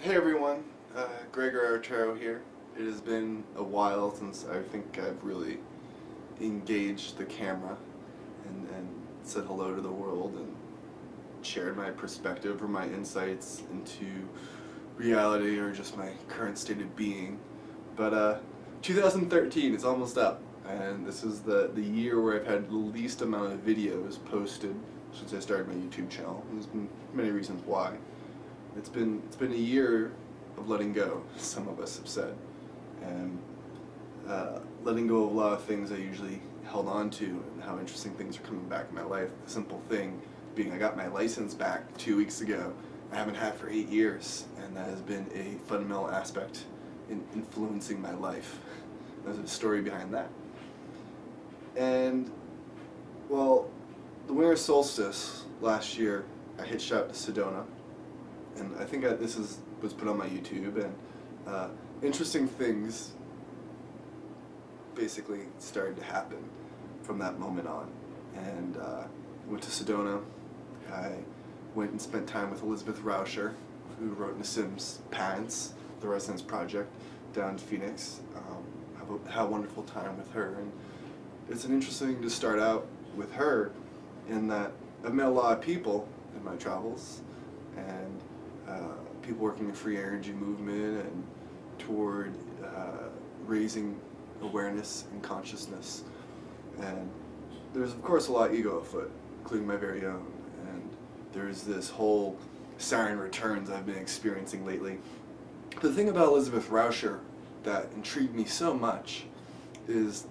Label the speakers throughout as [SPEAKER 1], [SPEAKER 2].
[SPEAKER 1] Hey everyone, uh, Gregor Arturo here. It has been a while since I think I've really engaged the camera and, and said hello to the world and shared my perspective or my insights into reality or just my current state of being. But uh, 2013 is almost up and this is the, the year where I've had the least amount of videos posted since I started my YouTube channel. There's been many reasons why. It's been it's been a year of letting go. Some of us have said, and uh, letting go of a lot of things I usually held on to, and how interesting things are coming back in my life. The simple thing being, I got my license back two weeks ago. I haven't had for eight years, and that has been a fundamental aspect in influencing my life. There's a story behind that. And well, the winter solstice last year, I hitched out to Sedona and I think I, this is was put on my YouTube, and uh, interesting things basically started to happen from that moment on. And uh, went to Sedona. I went and spent time with Elizabeth Rauscher, who wrote in the Sims Parents, the Resonance Project, down in Phoenix. Um, have a, had a wonderful time with her, and it's an interesting to start out with her in that I've met a lot of people in my travels, and uh, people working in the free energy movement and toward uh, raising awareness and consciousness. And there's of course a lot of ego afoot, including my very own. And there's this whole Saturn returns I've been experiencing lately. The thing about Elizabeth Rauscher that intrigued me so much is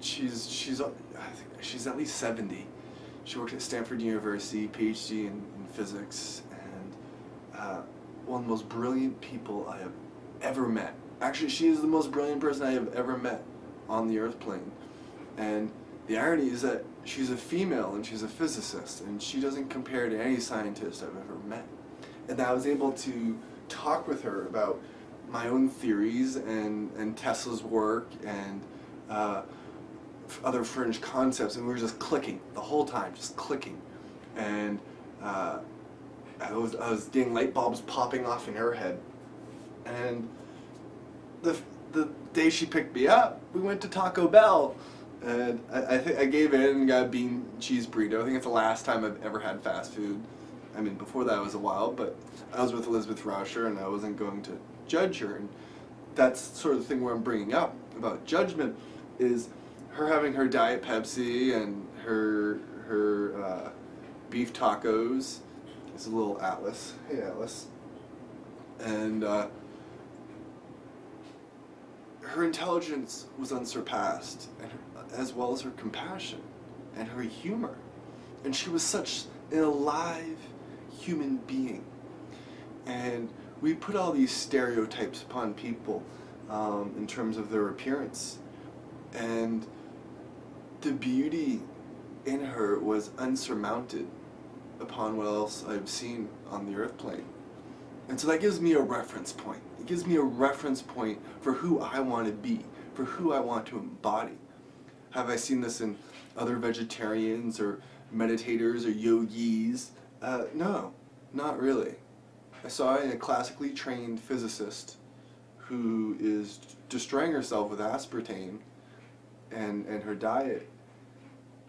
[SPEAKER 1] she's she's I think she's at least 70. She worked at Stanford University, PhD in, in physics, uh, one of the most brilliant people I have ever met. Actually, she is the most brilliant person I have ever met on the earth plane. And the irony is that she's a female and she's a physicist, and she doesn't compare to any scientist I've ever met. And I was able to talk with her about my own theories and, and Tesla's work and uh, other fringe concepts, and we were just clicking the whole time, just clicking. And uh, I was, I was getting light bulbs popping off in her head. And the, the day she picked me up, we went to Taco Bell. And I, I I gave in and got a bean cheese burrito. I think it's the last time I've ever had fast food. I mean, before that was a while, but I was with Elizabeth Rauscher and I wasn't going to judge her. And that's sort of the thing where I'm bringing up about judgment is her having her Diet Pepsi and her, her uh, beef tacos it's a little Atlas. Hey, Atlas. And uh, her intelligence was unsurpassed, her, as well as her compassion and her humor. And she was such an alive human being. And we put all these stereotypes upon people um, in terms of their appearance. And the beauty in her was unsurmounted upon what else I've seen on the earth plane. And so that gives me a reference point. It gives me a reference point for who I want to be, for who I want to embody. Have I seen this in other vegetarians or meditators or yogis? Uh, no, not really. I saw it in a classically trained physicist who is destroying herself with aspartame and, and her diet,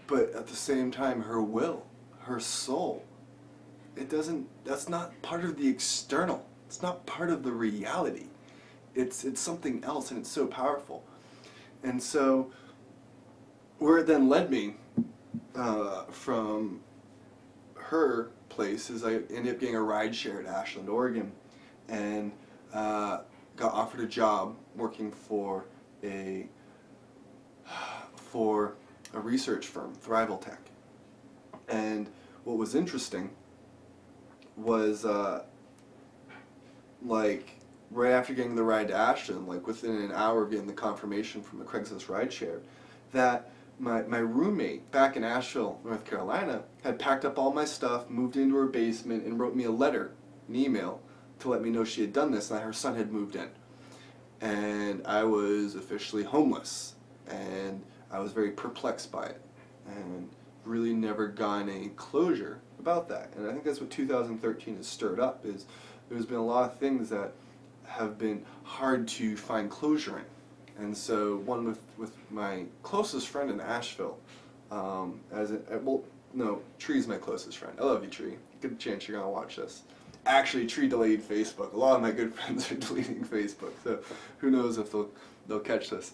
[SPEAKER 1] but at the same time her will her soul. It doesn't, that's not part of the external. It's not part of the reality. It's, it's something else and it's so powerful. And so, where it then led me uh, from her place is I ended up getting a ride share at Ashland, Oregon, and uh, got offered a job working for a for a research firm, Thrival Tech. And what was interesting was uh, like right after getting the ride to Ashland, like within an hour of getting the confirmation from the Craigslist rideshare, that my, my roommate back in Asheville, North Carolina, had packed up all my stuff, moved into her basement, and wrote me a letter, an email, to let me know she had done this and that her son had moved in. And I was officially homeless, and I was very perplexed by it. And really never gotten any closure about that. And I think that's what 2013 has stirred up is there's been a lot of things that have been hard to find closure in. And so one with, with my closest friend in Asheville, um, as well, no, Tree's my closest friend. I love you, Tree. Good chance you're gonna watch this. Actually, Tree deleted Facebook. A lot of my good friends are deleting Facebook, so who knows if they'll they'll catch this.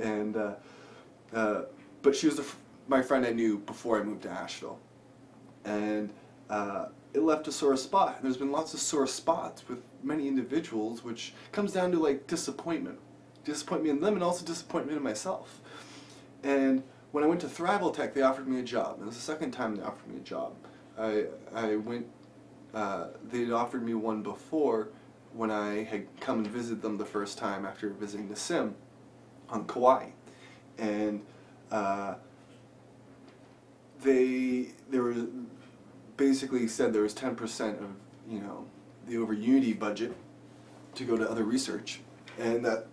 [SPEAKER 1] And uh, uh, but she was the, my friend I knew before I moved to Asheville, and uh, it left a sore spot. And There's been lots of sore spots with many individuals, which comes down to like disappointment, disappointment in them, and also disappointment in myself. And when I went to Thrival Tech, they offered me a job. And It was the second time they offered me a job. I I went. Uh, they'd offered me one before when I had come and visited them the first time after visiting Nassim on Kauai, and uh, they there was basically said there was 10% of you know the over Unity budget to go to other research, and that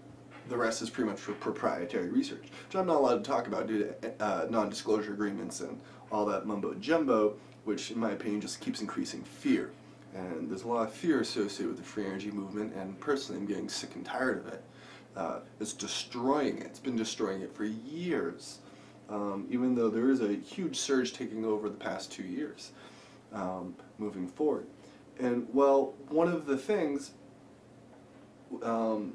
[SPEAKER 1] the rest is pretty much for proprietary research, which I'm not allowed to talk about due to uh, non-disclosure agreements and all that mumbo jumbo, which in my opinion just keeps increasing fear. And there's a lot of fear associated with the free energy movement, and personally I'm getting sick and tired of it. Uh, it's destroying it. It's been destroying it for years, um, even though there is a huge surge taking over the past two years um, moving forward. And well, one of the things um,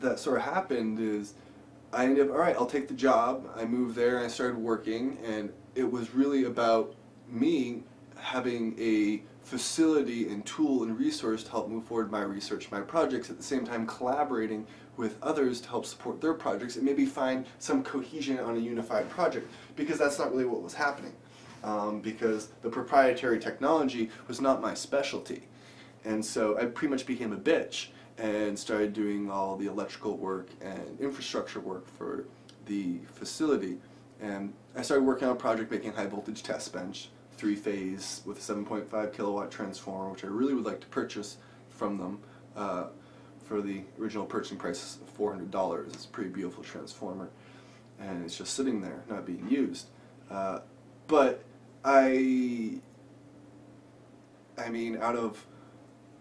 [SPEAKER 1] that sort of happened is I ended up, all right, I'll take the job. I moved there and I started working, and it was really about me having a facility and tool and resource to help move forward my research, my projects, at the same time collaborating with others to help support their projects and maybe find some cohesion on a unified project because that's not really what was happening. Um, because the proprietary technology was not my specialty. And so I pretty much became a bitch and started doing all the electrical work and infrastructure work for the facility. And I started working on a project making high voltage test bench, three phase with a 7.5 kilowatt transformer, which I really would like to purchase from them uh, for the original purchasing price of $400. It's a pretty beautiful transformer. And it's just sitting there, not being used. Uh, but I, I mean, out of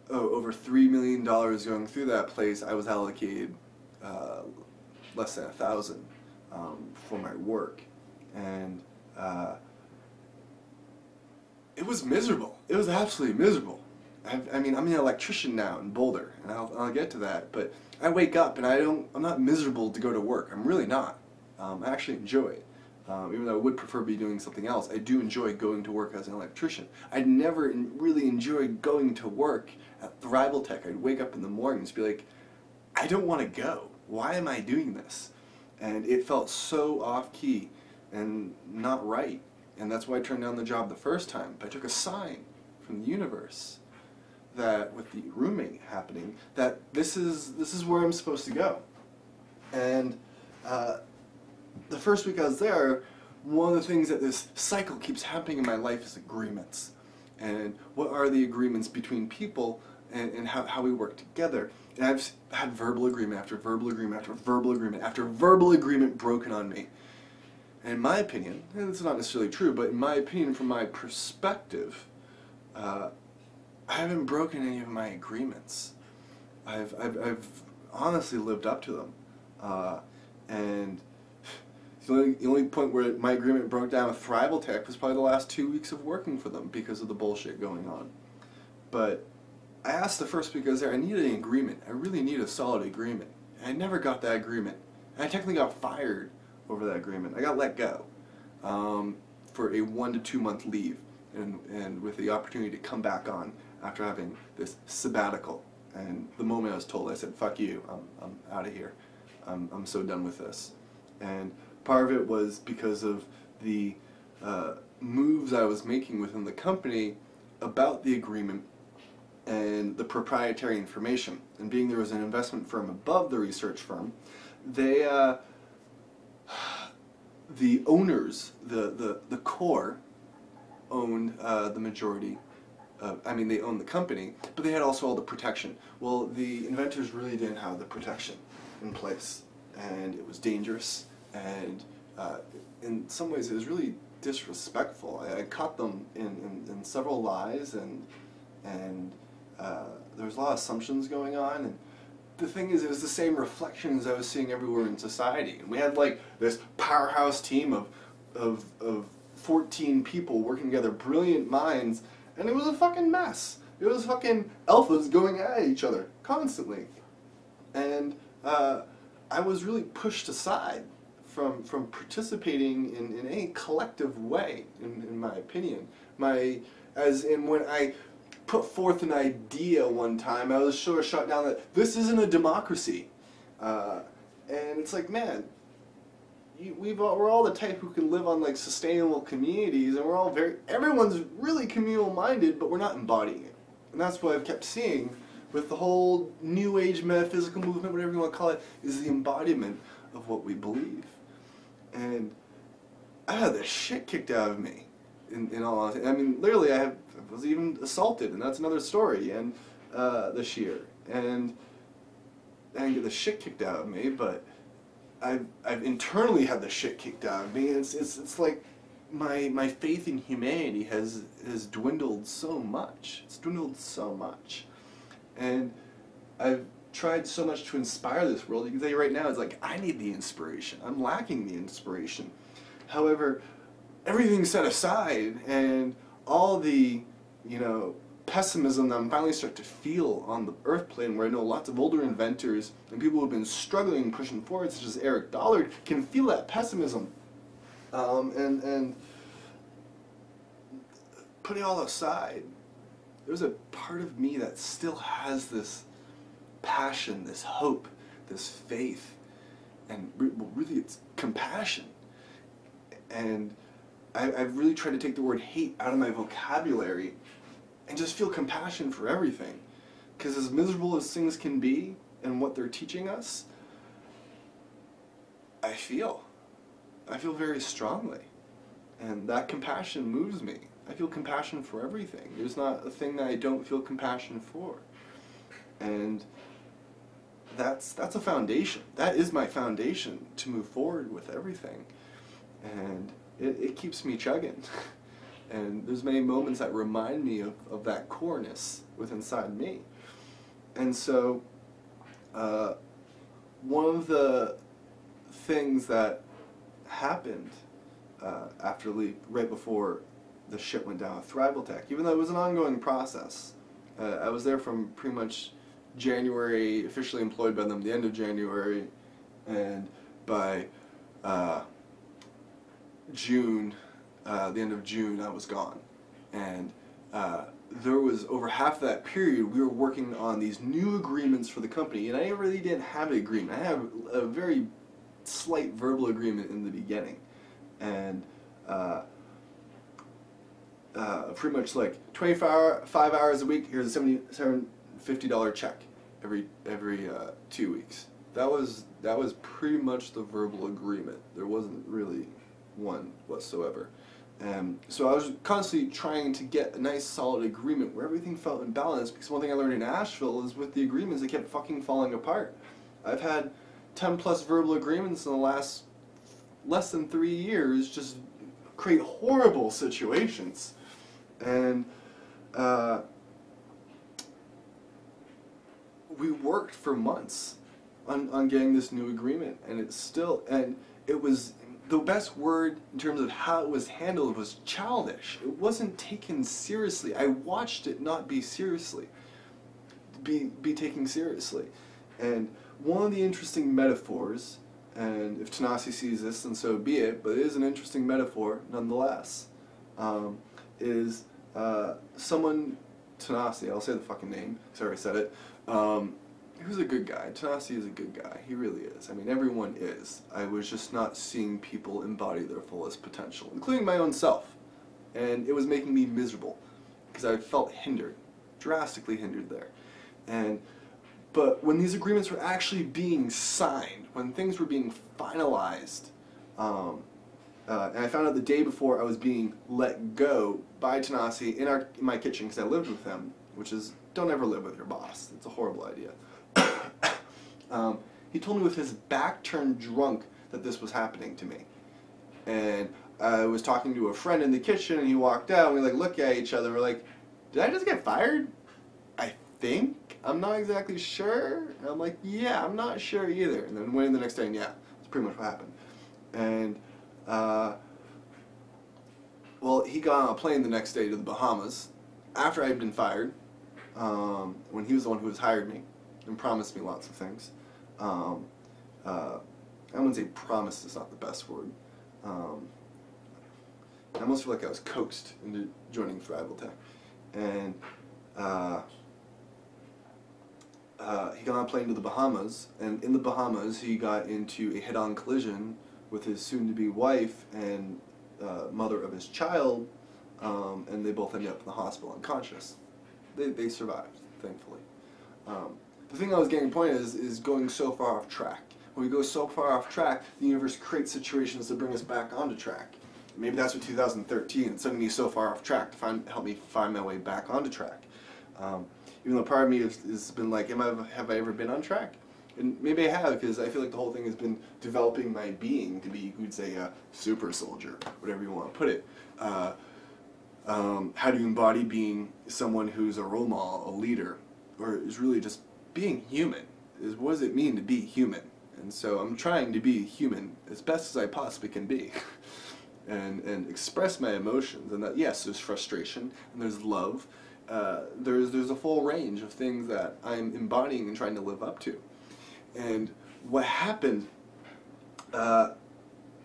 [SPEAKER 1] oh, over three million dollars going through that place, I was allocated uh, less than a thousand um, for my work, and uh, it was miserable. It was absolutely miserable. I, I, mean, I'm an electrician now in Boulder, and I'll, I'll get to that. But I wake up and I don't. I'm not miserable to go to work. I'm really not. Um, I actually enjoy it. Um, even though I would prefer to be doing something else, I do enjoy going to work as an electrician. I'd never really enjoyed going to work at Thrival Tech. I'd wake up in the mornings be like, I don't want to go. Why am I doing this? And it felt so off key and not right. And that's why I turned down the job the first time. But I took a sign from the universe that with the rooming happening, that this is this is where I'm supposed to go. And uh, the first week I was there, one of the things that this cycle keeps happening in my life is agreements. And what are the agreements between people and, and how, how we work together. And I've had verbal agreement after verbal agreement after verbal agreement after verbal agreement broken on me. In my opinion, and it's not necessarily true, but in my opinion, from my perspective, uh, I haven't broken any of my agreements. I've, I've, I've honestly lived up to them. Uh, and the only, the only point where my agreement broke down with Thrival Tech was probably the last two weeks of working for them because of the bullshit going on. But I asked the first because there I needed an agreement. I really need a solid agreement. And I never got that agreement. I technically got fired over that agreement. I got let go um, for a one to two month leave and, and with the opportunity to come back on after having this sabbatical. And the moment I was told, I said, fuck you, I'm, I'm out of here. I'm, I'm so done with this. And part of it was because of the uh, moves I was making within the company about the agreement and the proprietary information. And being there was an investment firm above the research firm, they, uh, the owners, the, the, the core, owned uh, the majority. Uh, I mean, they owned the company, but they had also all the protection. Well, the inventors really didn't have the protection in place, and it was dangerous and uh, in some ways it was really disrespectful. I, I caught them in, in, in, several lies and and uh, there was a lot of assumptions going on, and the thing is, it was the same reflections I was seeing everywhere in society. And we had like this powerhouse team of of of 14 people working together, brilliant minds, and it was a fucking mess. It was fucking alphas going at each other constantly, and uh, I was really pushed aside from from participating in, in any collective way, in, in my opinion. My as in when I put forth an idea one time, I was sort of shut down that this isn't a democracy, uh, and it's like man, you, we've all, we're all the type who can live on like sustainable communities, and we're all very everyone's really communal minded, but we're not embodying it, and that's what I've kept seeing with the whole new age metaphysical movement, whatever you want to call it, is the embodiment of what we believe. And I had the shit kicked out of me, in, in all honesty. I mean, literally, I, have, was even assaulted, and that's another story, and uh, this year. And I didn't get the shit kicked out of me, but I've, I've internally had the shit kicked out of me. It's, it's, it's like my, my faith in humanity has, has dwindled so much. It's dwindled so much. And I've tried so much to inspire this world. You can say right now, it's like, I need the inspiration. I'm lacking the inspiration. However, everything's set aside and all the, you know, pessimism that I'm finally starting to feel on the earth plane where I know lots of older inventors and people who've been struggling and pushing forward, such as Eric Dollard, can feel that pessimism. Um, and, and putting all aside, there's a part of me that still has this passion, this hope, this faith, and really it's compassion. And I, I've really tried to take the word hate out of my vocabulary and just feel compassion for everything. Because as miserable as things can be and what they're teaching us, I feel. I feel very strongly. And that compassion moves me. I feel compassion for everything. There's not a thing that I don't feel compassion for. And that's that's a foundation. That is my foundation to move forward with everything. And it, it keeps me chugging. and there's many moments that remind me of, of that coreness within inside me. And so uh, one of the things that happened uh, after Leap, right before the shit went down with Thrival Tech, even though it was an ongoing process. Uh, I was there from pretty much January, officially employed by them the end of January, and by uh, June, uh, the end of June, I was gone. And uh, there was over half that period we were working on these new agreements for the company, and I really didn't have an agreement. I had a very slight verbal agreement in the beginning, and uh, uh, pretty much like 25 hours a week, here's a 77 $50 check every, every uh, two weeks. That was, that was pretty much the verbal agreement. There wasn't really one whatsoever. Um, so I was constantly trying to get a nice solid agreement where everything felt in balance because one thing I learned in Asheville is with the agreements they kept fucking falling apart. I've had 10 plus verbal agreements in the last less than three years just create horrible situations. And uh, we worked for months on, on getting this new agreement, and it's still, and it was, the best word in terms of how it was handled was childish. It wasn't taken seriously. I watched it not be seriously, be, be taken seriously. And one of the interesting metaphors, and if Tanasi sees this, then so be it, but it is an interesting metaphor nonetheless, um, is uh, someone, Tanasi, I'll say the fucking name, sorry I said it, um, he was a good guy. Tanasi is a good guy. He really is. I mean, everyone is. I was just not seeing people embody their fullest potential, including my own self. And it was making me miserable because I felt hindered, drastically hindered there. And but when these agreements were actually being signed, when things were being finalized, um, uh, and I found out the day before I was being let go by Tanasi in our in my kitchen because I lived with him, which is don't ever live with your boss. It's a horrible idea. Um, he told me with his back turned drunk that this was happening to me. And I was talking to a friend in the kitchen and he walked out and we like look at each other. We're like, did I just get fired? I think. I'm not exactly sure. And I'm like, yeah, I'm not sure either. And then went in the next day, and yeah, that's pretty much what happened. And, uh, well, he got on a plane the next day to the Bahamas after I had been fired, um, when he was the one who has hired me and promised me lots of things. Um, uh, I wouldn't say promised is not the best word. Um, I almost feel like I was coaxed into joining Thrival Tech. And uh, uh, he got on a plane to the Bahamas, and in the Bahamas he got into a head-on collision with his soon-to-be wife and uh, mother of his child, um, and they both ended up in the hospital unconscious. They, they survived, thankfully. Um, the thing I was getting point is, is going so far off track. When we go so far off track, the universe creates situations to bring us back onto track. Maybe that's what 2013, it's sending me so far off track to find, help me find my way back onto track. Um, even though part of me has, has been like, am I, have I ever been on track? And maybe I have, because I feel like the whole thing has been developing my being to be, you'd say, a super soldier, whatever you want to put it. Uh, um, how do you embody being someone who's a role model, a leader, or is really just being human? Is what does it mean to be human? And so I'm trying to be human as best as I possibly can be. and, and express my emotions. And that, yes, there's frustration, and there's love. Uh, there's, there's a full range of things that I'm embodying and trying to live up to. And what happened uh,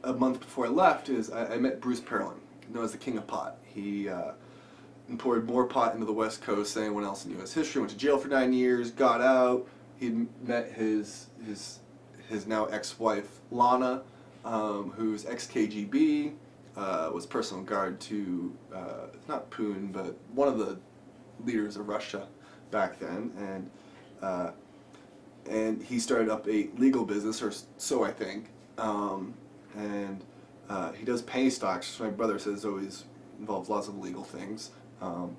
[SPEAKER 1] a month before I left is I, I, met Bruce Perlowin, known as the King of Pot. He uh, imported more pot into the West Coast than anyone else in U.S. history. Went to jail for nine years, got out. He met his his his now ex-wife Lana, um, who's ex-KGB, uh, was personal guard to uh, not Putin, but one of the leaders of Russia back then, and uh, and he started up a legal business, or so I think, um, and uh, he does penny stocks. Which My brother says always involves lots of legal things, um,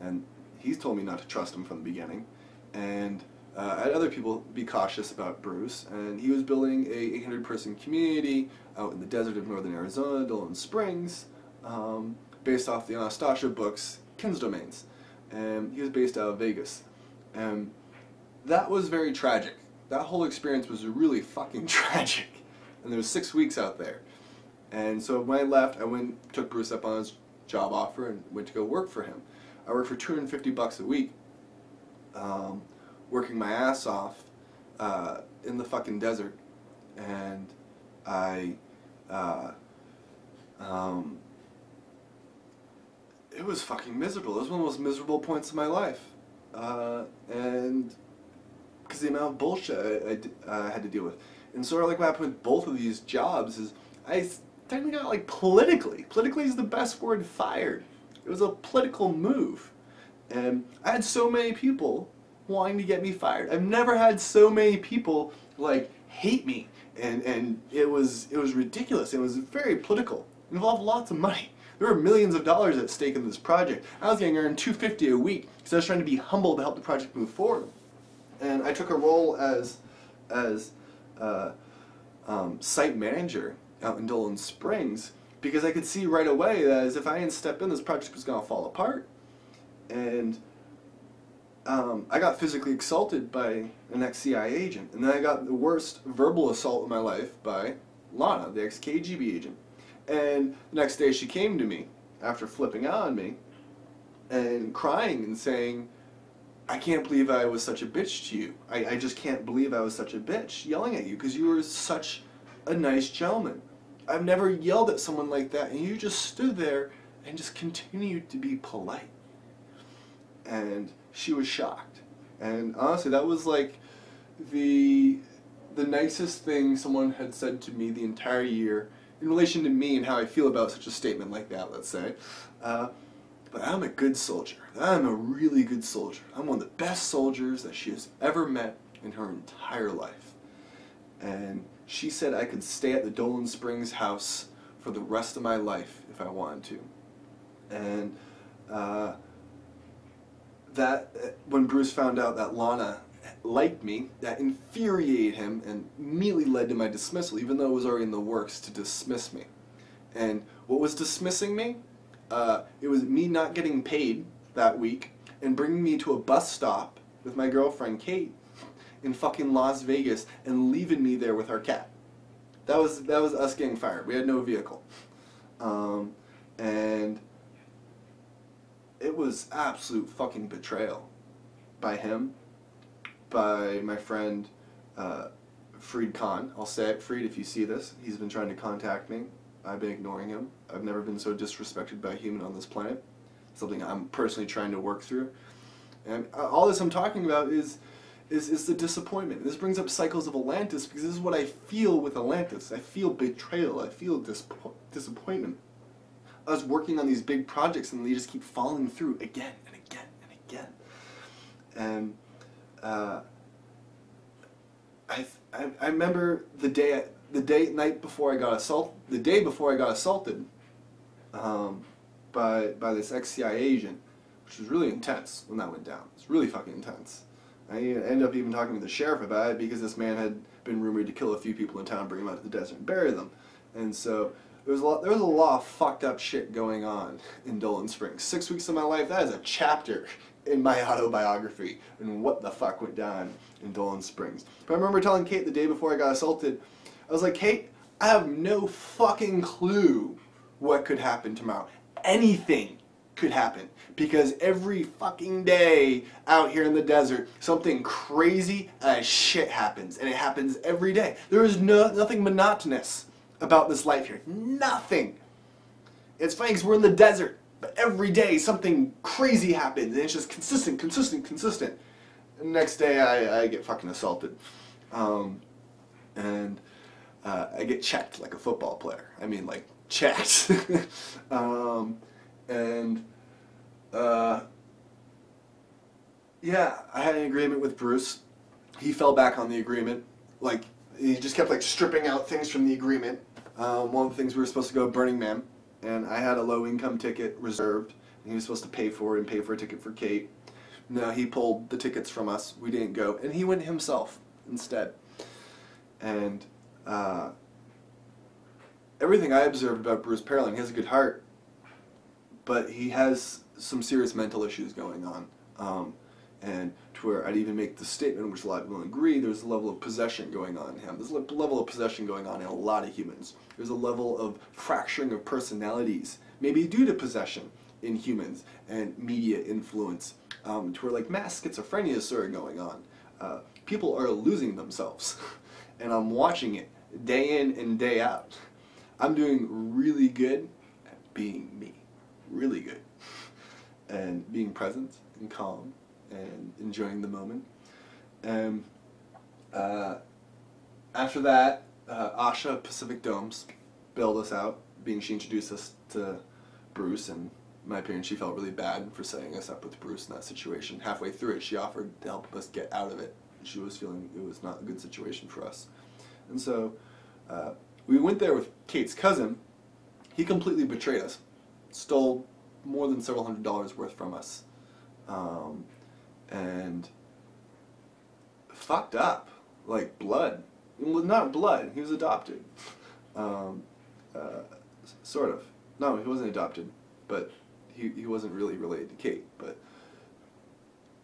[SPEAKER 1] and he's told me not to trust him from the beginning, and. Uh, I had other people be cautious about Bruce, and he was building a 800 person community out in the desert of northern Arizona, Dolan Springs, um, based off the Anastasia books, Kin's Domains. And he was based out of Vegas. And that was very tragic. That whole experience was really fucking tragic. And there was six weeks out there. And so when I left, I went, took Bruce up on his job offer and went to go work for him. I worked for 250 bucks a week, um, working my ass off uh, in the fucking desert. And I, uh, um, it was fucking miserable. It was one of the most miserable points of my life. Uh, and because the amount of bullshit I, I, had to deal with. And sort of like what happened with both of these jobs is I technically got like politically. Politically is the best word fired. It was a political move. And I had so many people wanting to get me fired. I've never had so many people like hate me and and it was it was ridiculous. It was very political. It involved lots of money. There were millions of dollars at stake in this project. I was getting earned 250 a week because I was trying to be humble to help the project move forward. And I took a role as as uh, um, site manager out in Dolan Springs because I could see right away that as if I didn't step in, this project was going to fall apart. And um, I got physically assaulted by an ex-CIA agent, and then I got the worst verbal assault of my life by Lana, the ex-KGB agent. And the next day she came to me after flipping out on me and crying and saying, I can't believe I was such a bitch to you. I, I just can't believe I was such a bitch yelling at you because you were such a nice gentleman. I've never yelled at someone like that and you just stood there and just continued to be polite. And she was shocked. And honestly, that was like the the nicest thing someone had said to me the entire year in relation to me and how I feel about such a statement like that, let's say. Uh, but I'm a good soldier. I'm a really good soldier. I'm one of the best soldiers that she has ever met in her entire life. And she said I could stay at the Dolan Springs house for the rest of my life if I wanted to. And uh, that uh, when Bruce found out that Lana liked me, that infuriated him and immediately led to my dismissal, even though it was already in the works to dismiss me. And what was dismissing me? Uh, it was me not getting paid that week and bringing me to a bus stop with my girlfriend Kate in fucking Las Vegas and leaving me there with our cat. That was that was us getting fired. We had no vehicle, um, and it was absolute fucking betrayal by him, by my friend uh, Freed Khan. I'll say it, Freed, if you see this. He's been trying to contact me. I've been ignoring him. I've never been so disrespected by a human on this planet. Something I'm personally trying to work through. And uh, all this I'm talking about is, is, is the disappointment. This brings up cycles of Atlantis because this is what I feel with Atlantis. I feel betrayal. I feel dis- disappointment. I was working on these big projects and they just keep falling through again and again and again. And uh, I, I, I remember the day the day night before I got assaulted the day before I got assaulted um, by by this ex CIA agent, which was really intense when that went down. It was really fucking intense. I ended up even talking to the sheriff about it because this man had been rumored to kill a few people in town, bring them out to the desert, and bury them. And so there was a lot, there was a lot of fucked up shit going on in Dolan Springs. Six weeks of my life, that is a chapter in my autobiography and what the fuck went down in Dolan Springs. But I remember telling Kate the day before I got assaulted, I was like, Kate, I have no fucking clue what could happen tomorrow. Anything could happen because every fucking day out here in the desert, something crazy as shit happens, and it happens every day. There is no nothing monotonous about this life here. Nothing. It's funny because we're in the desert, but every day something crazy happens, and it's just consistent, consistent, consistent. And next day I, I get fucking assaulted, um, and uh, I get checked like a football player. I mean, like checked. um, and uh, yeah, I had an agreement with Bruce. He fell back on the agreement. Like he just kept like stripping out things from the agreement. Um, one of the things we were supposed to go Burning Man, and I had a low income ticket reserved. And he was supposed to pay for it and pay for a ticket for Kate. No, he pulled the tickets from us. We didn't go, and he went himself instead. And uh, everything I observed about Bruce Perlowin, he has a good heart, but he has some serious mental issues going on. Um, and to where I'd even make the statement, which a lot of people agree, there's a level of possession going on in him. There's a level of possession going on in a lot of humans. There's a level of fracturing of personalities, maybe due to possession in humans and media influence, um, to where like mass schizophrenia is sort of going on. Uh, people are losing themselves, and I'm watching it day in and day out. I'm doing really good at being me, really good, and being present and calm and enjoying the moment. And uh, after that, uh, Asha Pacific Domes bailed us out, being she introduced us to Bruce, and my opinion, she felt really bad for setting us up with Bruce in that situation. Halfway through it, she offered to help us get out of it. She was feeling it was not a good situation for us. And so uh, we went there with Kate's cousin. He completely betrayed us, stole more than several hundred dollars worth from us. Um, and fucked up, like blood. Well, not blood. He was adopted, um, uh, sort of. No, he wasn't adopted, but he he wasn't really related to Kate, but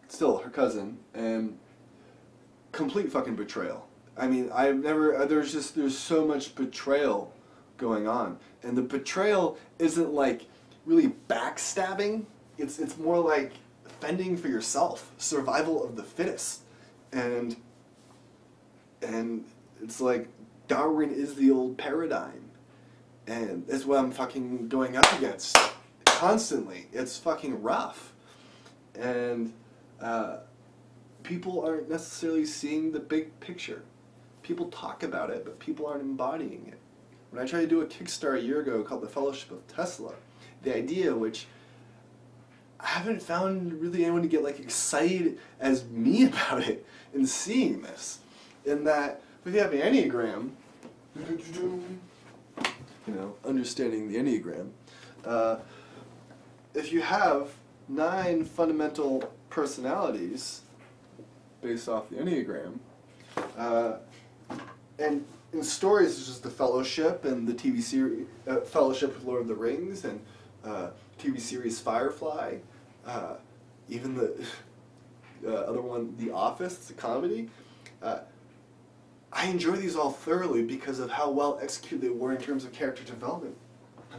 [SPEAKER 1] still her cousin, and complete fucking betrayal. I mean, I've never. Uh, there's just there's so much betrayal going on, and the betrayal isn't like really backstabbing. It's it's more like fending for yourself, survival of the fittest, and and it's like Darwin is the old paradigm, and that's what I'm fucking going up against constantly. It's fucking rough, and uh, people aren't necessarily seeing the big picture. People talk about it, but people aren't embodying it. When I tried to do a Kickstarter a year ago called the Fellowship of Tesla, the idea which I haven't found really anyone to get like excited as me about it in seeing this. In that, if you have the Enneagram, you know, understanding the Enneagram, uh, if you have nine fundamental personalities based off the Enneagram, uh, and in stories, it's just the Fellowship and the TV series, uh, Fellowship with Lord of the Rings and uh, TV series Firefly, uh, even the uh, other one, The Office. It's a comedy. Uh, I enjoy these all thoroughly because of how well executed they were in terms of character development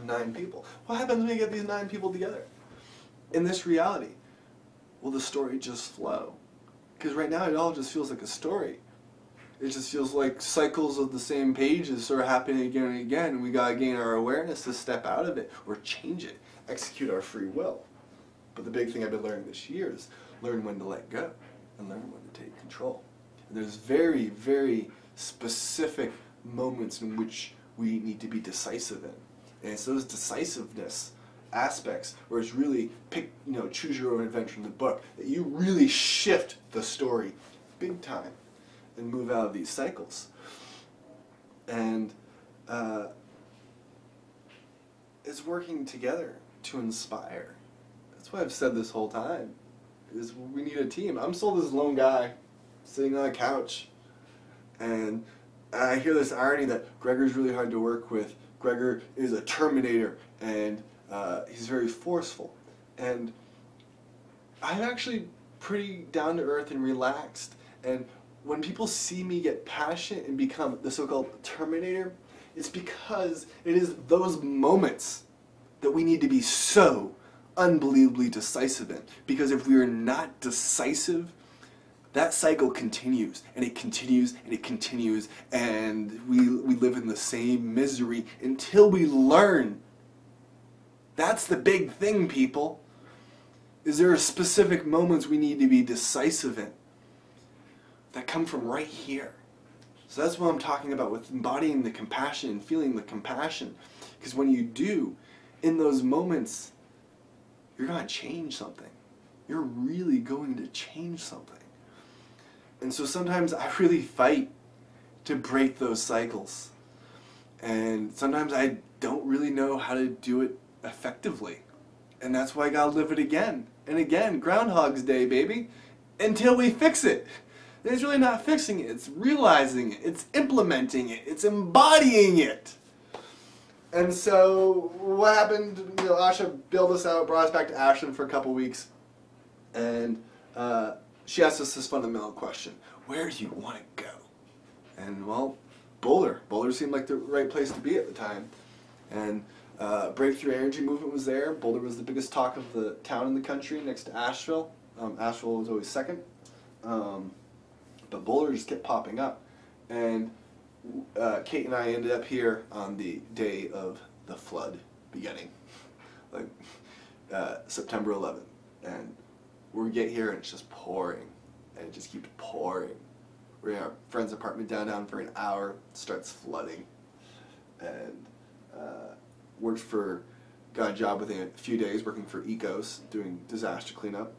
[SPEAKER 1] nine people. What happens when you get these nine people together? In this reality, will the story just flow? Because right now it all just feels like a story. It just feels like cycles of the same pages sort of happening again and again, and we gotta gain our awareness to step out of it or change it, execute our free will. But the big thing I've been learning this year is learn when to let go and learn when to take control. And there's very, very specific moments in which we need to be decisive in. And it's those decisiveness aspects where it's really pick, you know, choose your own adventure in the book that you really shift the story big time and move out of these cycles. And uh, it's working together to inspire. That's what I've said this whole time. Is we need a team. I'm still this lone guy sitting on a couch, and I hear this irony that Gregor's really hard to work with. Gregor is a Terminator, and uh, he's very forceful. And I'm actually pretty down to earth and relaxed. And when people see me get passionate and become the so-called Terminator, it's because it is those moments that we need to be so unbelievably decisive in. Because if we are not decisive, that cycle continues and it continues and it continues and we, we live in the same misery until we learn. That's the big thing, people. Is there specific moments we need to be decisive in that come from right here. So that's what I'm talking about with embodying the compassion and feeling the compassion. Because when you do, in those moments, you're going to change something. You're really going to change something. And so sometimes I really fight to break those cycles. And sometimes I don't really know how to do it effectively. And that's why I gotta live it again and again. Groundhog's Day, baby. Until we fix it. It's really not fixing it, it's realizing it, it's implementing it, it's embodying it. And so what happened, you know, Asha built us out, brought us back to Ashland for a couple weeks, and uh, she asked us this fundamental question, where do you want to go? And well, Boulder. Boulder seemed like the right place to be at the time. And uh, Breakthrough Energy Movement was there. Boulder was the biggest talk of the town in the country next to Asheville. Um, Asheville was always second. Um, but Boulder just kept popping up. And uh, Kate and I ended up here on the day of the flood beginning, like uh, September 11th. And we get here and it's just pouring, and it just keeps pouring. We're in our friend's apartment downtown for an hour, starts flooding. And uh, worked for, got a job within a few days working for Ecos, doing disaster cleanup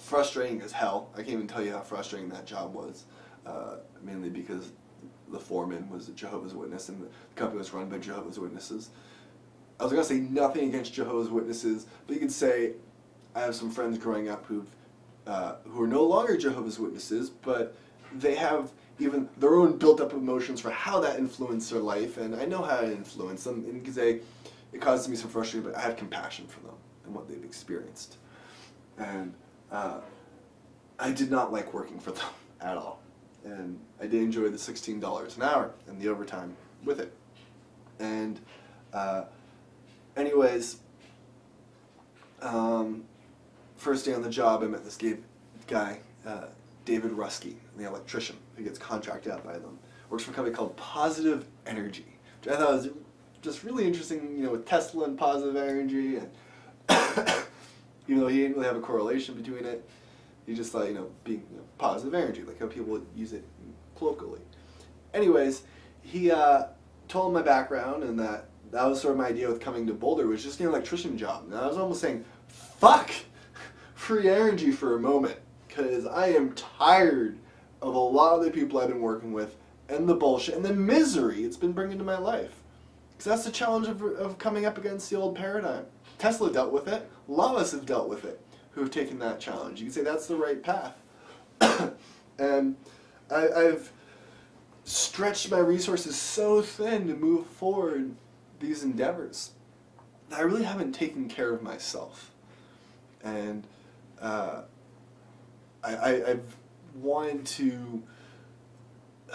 [SPEAKER 1] frustrating as hell. I can't even tell you how frustrating that job was, uh, mainly because the foreman was a Jehovah's Witness and the company was run by Jehovah's Witnesses. I was going to say nothing against Jehovah's Witnesses, but you could say I have some friends growing up who've, uh, who are no longer Jehovah's Witnesses, but they have even their own built-up emotions for how that influenced their life, and I know how it influenced them, and because they, it causes me some frustration, but I have compassion for them and what they've experienced. And uh, I did not like working for them at all. And I did enjoy the $16 an hour and the overtime with it. And uh, anyways, um, first day on the job, I met this guy, uh, David Rusky, the electrician, who gets contracted out by them. Works for a company called Positive Energy, which I thought was just really interesting, you know, with Tesla and positive energy and even though he didn't really have a correlation between it. He just thought, you know, being you know, positive energy, like how people would use it colloquially. Anyways, he uh, told my background and that that was sort of my idea with coming to Boulder was just an electrician job. And I was almost saying, fuck free energy for a moment because I am tired of a lot of the people I've been working with and the bullshit and the misery it's been bringing to my life. Because that's the challenge of, of coming up against the old paradigm. Tesla dealt with it. A lot of us have dealt with it who have taken that challenge. You can say that's the right path. and I, I've stretched my resources so thin to move forward these endeavors that I really haven't taken care of myself. And uh, I, I I've wanted to.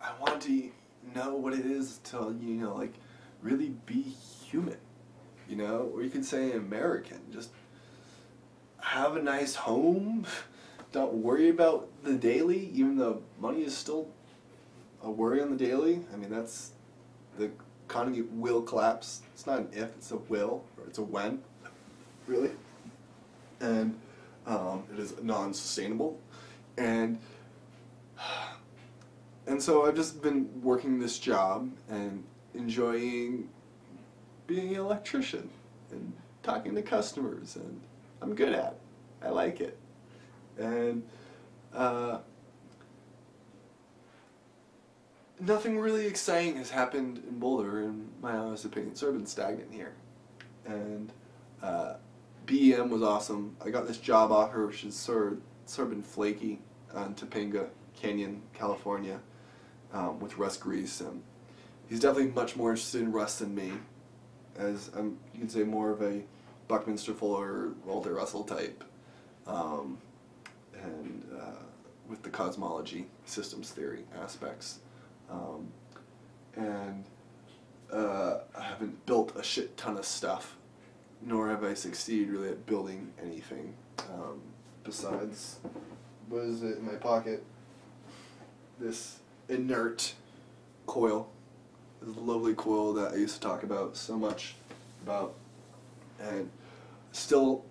[SPEAKER 1] I want to know what it is to you know like really be human, you know, or you could say American. Just have a nice home. Don't worry about the daily, even though money is still a worry on the daily. I mean, that's the economy will collapse. It's not an if, it's a will, or it's a when, really. And um, it is non-sustainable. And and so I've just been working this job and enjoying being an electrician and talking to customers, and I'm good at it. I like it. And uh, nothing really exciting has happened in Boulder, in my honest opinion. Sort of been stagnant here. And uh, BEM was awesome. I got this job offer, which is sort of, sort of been flaky, on Topanga Canyon, California, um, with Russ Grease. And he's definitely much more interested in Russ than me, as I'm, you could say, more of a Buckminster Fuller, Walter Russell type. Um, and uh, with the cosmology, systems theory aspects. Um, and uh, I haven't built a shit ton of stuff, nor have I succeeded really at building anything. Um, besides, what is it in my pocket? This inert coil, this lovely coil that I used to talk about so much about, and still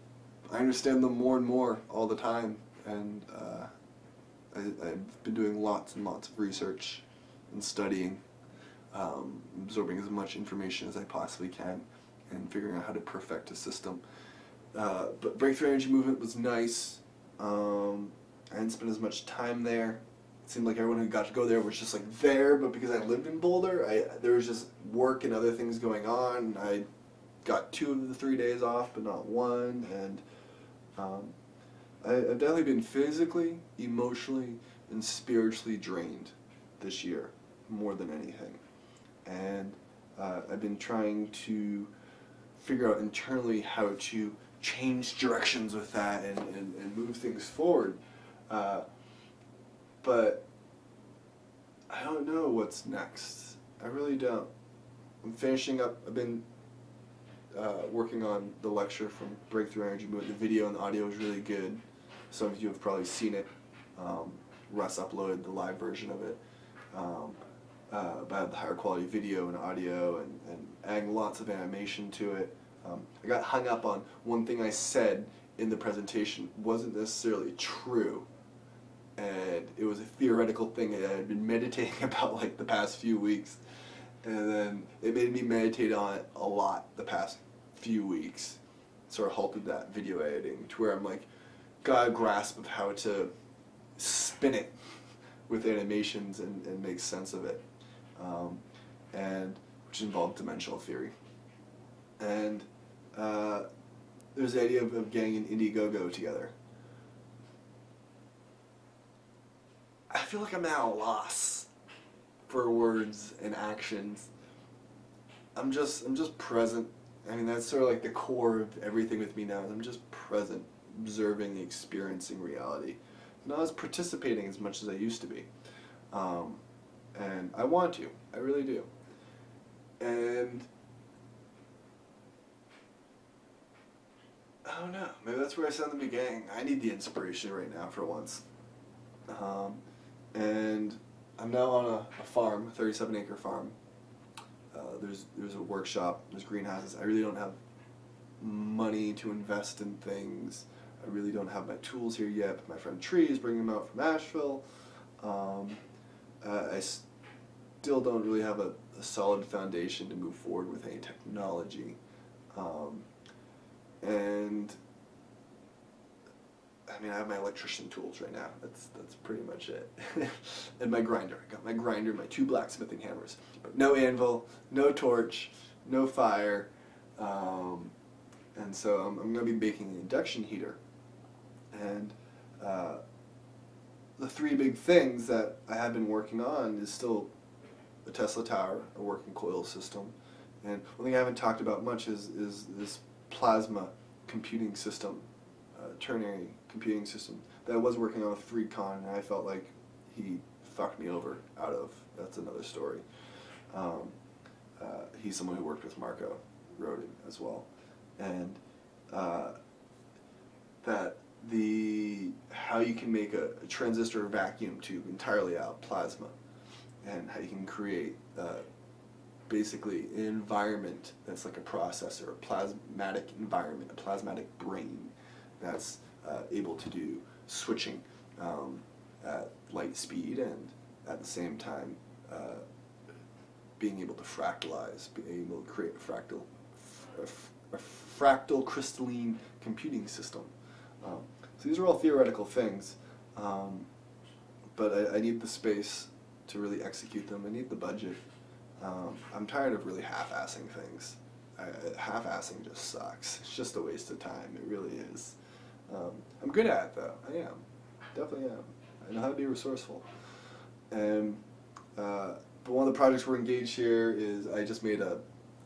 [SPEAKER 1] I understand them more and more all the time, and uh, I, I've been doing lots and lots of research and studying, um, absorbing as much information as I possibly can, and figuring out how to perfect a system. Uh, but Breakthrough Energy Movement was nice. Um, I didn't spend as much time there. Seemed like everyone who got to go there was just like there, but because I lived in Boulder, I there was just work and other things going on. I got two of the three days off, but not one, and um, I, I've definitely been physically, emotionally, and spiritually drained this year more than anything. And uh, I've been trying to figure out internally how to change directions with that and, and, and move things forward. Uh, but I don't know what's next. I really don't. I'm finishing up, I've been uh, working on the lecture from Breakthrough Energy Movement. The video and the audio is really good. Some of you have probably seen it. Um, Russ uploaded the live version of it. Um, uh, about the higher quality video and audio and, and adding lots of animation to it. Um, I got hung up on one thing I said in the presentation wasn't necessarily true and it was a theoretical thing that I had been meditating about like the past few weeks and then it made me meditate on it a lot the past few weeks sort of halted that video editing to where I'm like got a grasp of how to spin it with animations and, and make sense of it um, and which involved dimensional theory. And uh, there's the idea of, of getting an Indiegogo together. I feel like I'm at a loss for words and actions. I'm just I'm just present. I mean that's sort of like the core of everything with me now. I'm just present, observing, experiencing reality, not as participating as much as I used to be. Um, and I want to. I really do. And I don't know. Maybe that's where I said in the beginning. I need the inspiration right now for once. Um, and I'm now on a, a farm, a 37 acre farm. Uh, there's there's a workshop. There's greenhouses. I really don't have money to invest in things. I really don't have my tools here yet. But my friend Tree is bringing them out from Asheville. Um, uh, I still don't really have a, a, solid foundation to move forward with any technology. Um, and I mean, I have my electrician tools right now. That's that's pretty much it. and my grinder. I got my grinder, my two blacksmithing hammers, but no anvil, no torch, no fire. Um, and so I'm, I'm going to be making an induction heater. And uh, the three big things that I have been working on is still a Tesla tower, a working coil system, and one thing I haven't talked about much is, is this plasma computing system ternary computing system that I was working on with FreeCon, and I felt like he fucked me over out of. That's another story. Um, uh, he's someone who worked with Marko Rodin as well, and uh, that the how you can make a, a transistor vacuum tube entirely out of plasma, and how you can create uh, basically an environment that's like a processor, a plasmatic environment, a plasmatic brain that's uh, able to do switching um, at light speed and at the same time uh, being able to fractalize, being able to create a fractal, a, fractal crystalline computing system. Um, so these are all theoretical things, um, but I, I, need the space to really execute them. I need the budget. Um, I'm tired of really half-assing things. half-assing just sucks. It's just a waste of time. It really is. Um, I'm good at it though. I am. Definitely am. I know how to be resourceful. And uh, but one of the projects we're engaged here is I just made a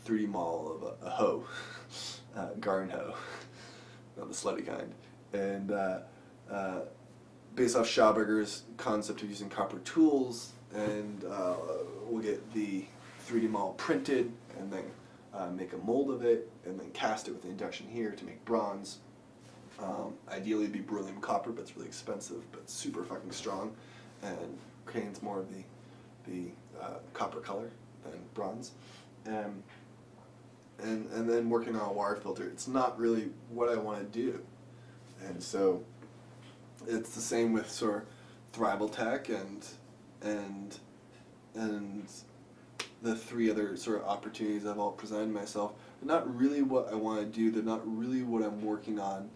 [SPEAKER 1] 3D model of a, a hoe, uh, garden hoe, not the slutty kind, and uh, uh, based off Schauberger's concept of using copper tools, and uh, we'll get the 3D model printed and then uh, make a mold of it and then cast it with induction here to make bronze. Um, ideally it'd be beryllium copper, but it's really expensive, but super fucking strong, and retains more of the, the uh, copper color than bronze. Um, and, and then working on a wire filter, it's not really what I want to do. And so it's the same with sort of Thrival Tech and, and, and the three other sort of opportunities I've all presented myself. They're not really what I want to do. They're not really what I'm working on.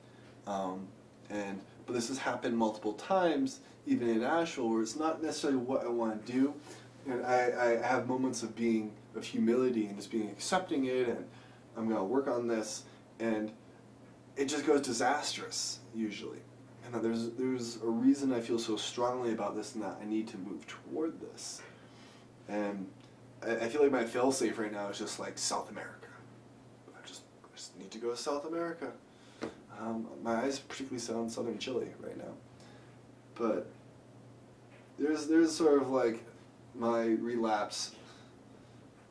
[SPEAKER 1] Um, and but this has happened multiple times, even in Asheville, where it's not necessarily what I want to do. And I, I have moments of being of humility and just being accepting it, and I'm going to work on this, and it just goes disastrous usually. And there's there's a reason I feel so strongly about this, and that I need to move toward this. And I, I feel like my failsafe right now is just like South America. I just, I just need to go to South America. Um, my eyes particularly set on southern Chile right now. But there's there's sort of like my relapse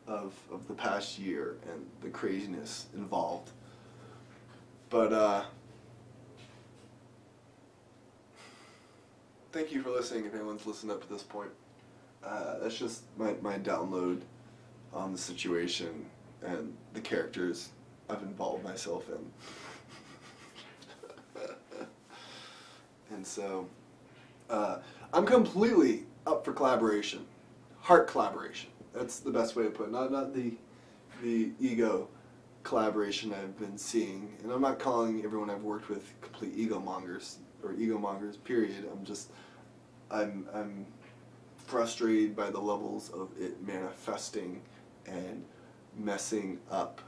[SPEAKER 1] of of the past year and the craziness involved. But uh, thank you for listening if anyone's listened up to this point. Uh, that's just my, my download on the situation and the characters I've involved myself in. And so uh, I'm completely up for collaboration, heart collaboration. That's the best way to put it. Not not the the ego collaboration I've been seeing. And I'm not calling everyone I've worked with complete ego mongers or ego mongers. Period. I'm just I'm I'm frustrated by the levels of it manifesting and messing up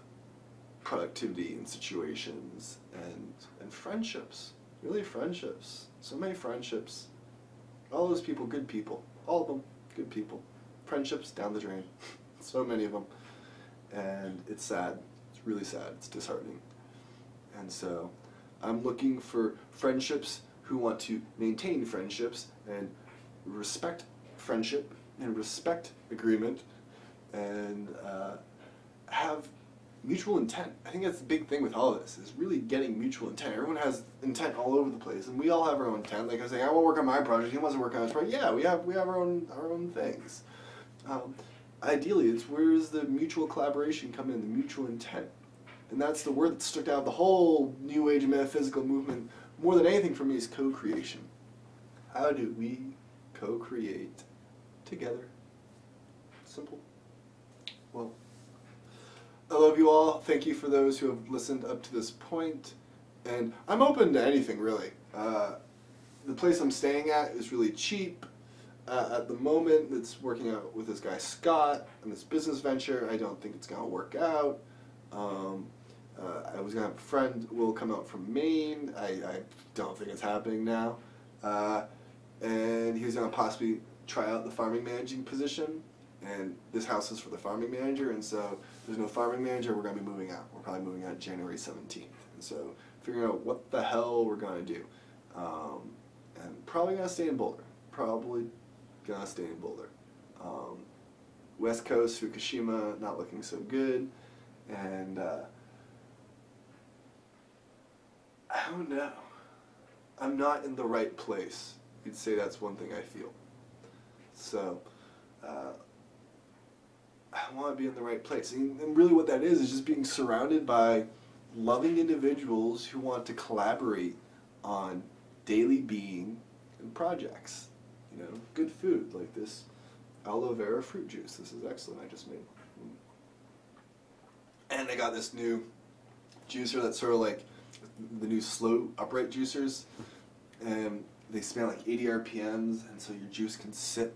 [SPEAKER 1] productivity in situations and and friendships really friendships. So many friendships. All those people, good people. All of them, good people. Friendships down the drain. so many of them. And it's sad. It's really sad. It's disheartening. And so I'm looking for friendships who want to maintain friendships and respect friendship and respect agreement and uh, have mutual intent. I think that's the big thing with all of this is really getting mutual intent. Everyone has intent all over the place, and we all have our own intent. Like I was saying, I want to work on my project. He wants to work on his project. Yeah, we have we have our own our own things. Um, ideally, it's where does the mutual collaboration come in? The mutual intent, and that's the word that stuck out the whole New Age metaphysical movement. More than anything for me is co-creation. How do we co-create together? Simple. Well. I love you all. Thank you for those who have listened up to this point. And I'm open to anything, really. Uh, the place I'm staying at is really cheap. Uh, at the moment, it's working out with this guy Scott and this business venture. I don't think it's going to work out. Um, uh, I was going to have a friend will come out from Maine. I, I don't think it's happening now. Uh, and he was going to possibly try out the farming managing position and this house is for the farming manager, and so there's no farming manager, we're going to be moving out. We're probably moving out January 17th. And so figuring out what the hell we're gonna do. Um, and probably gonna stay in Boulder. Probably gonna stay in Boulder. Um, West Coast, Fukushima, not looking so good. And uh, I don't know. I'm not in the right place. You'd say that's one thing I feel. So, uh, I want to be in the right place. And, really, what that is is just being surrounded by loving individuals who want to collaborate on daily being and projects. You know, good food like this aloe vera fruit juice. This is excellent. I just made. Mm. And I got this new juicer that's sort of like the new slow upright juicers, and they span like 80 RPMs, and so your juice can sit.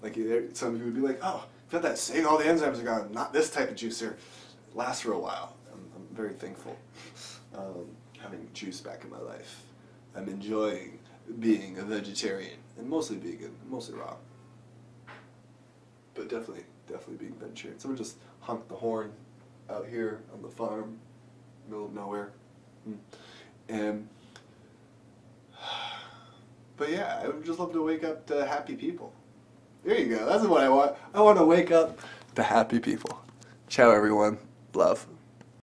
[SPEAKER 1] Like some of you would be like, oh, felt that saying all the enzymes are gone. Not this type of juicer. Lasts for a while. I'm, I'm very thankful um, having juice back in my life. I'm enjoying being a vegetarian and mostly vegan, mostly raw. But definitely, definitely being vegetarian. Someone just honked the horn out here on the farm, middle of nowhere. Hmm. And, but yeah, I would just love to wake up to happy people. There you go. That's what I want. I want to wake up to happy people. Ciao, everyone. Love.